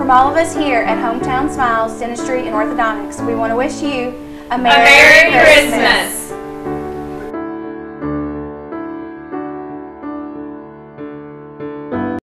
From all of us here at Hometown Smiles Dentistry and Orthodontics, we want to wish you a A Merry Christmas.